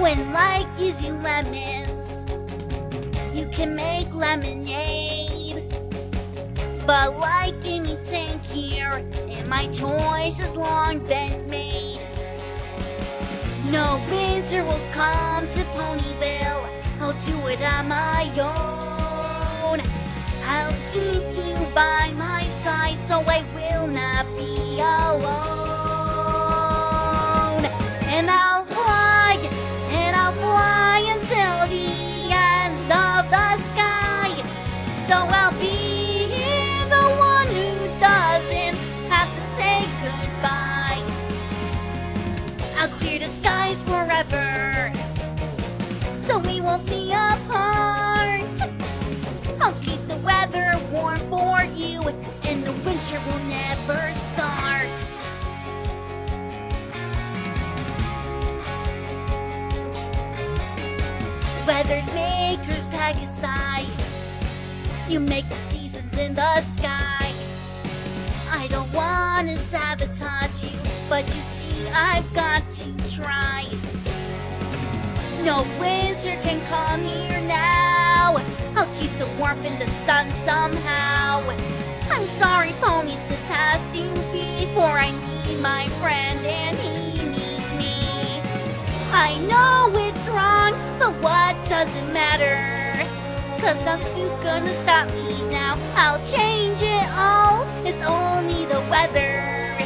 When like using lemons, you can make lemonade. But like any tank here, and my choice has long been made. No winter will come to Ponyville. I'll do it on my own. I'll keep you by my side so I will not be alone. Skies forever, so we won't be apart. I'll keep the weather warm for you, and the winter will never start. Weather's makers pack aside. You make the seasons in the sky. I don't wanna sabotage you, but you see, I've got to try. No winter can come here now. I'll keep the warmth in the sun somehow. I'm sorry, ponies, this has to be, for I need my friend and he needs me. I know it's wrong, but what does it matter? Cause nothing's gonna stop me now. I'll change it all, it's only the weather.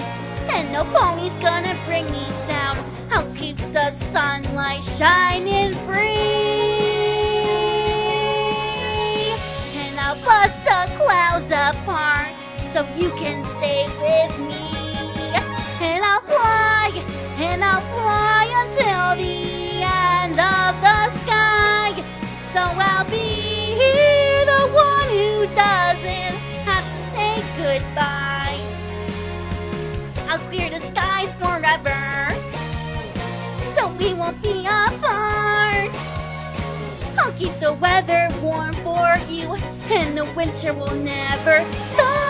And no pony's gonna bring me down. I'll keep the sunlight shining free. And I'll bust the clouds apart so you can stay with me. And I'll fly, and I'll fly I'll clear the skies forever, so we won't be apart. I'll keep the weather warm for you, and the winter will never start.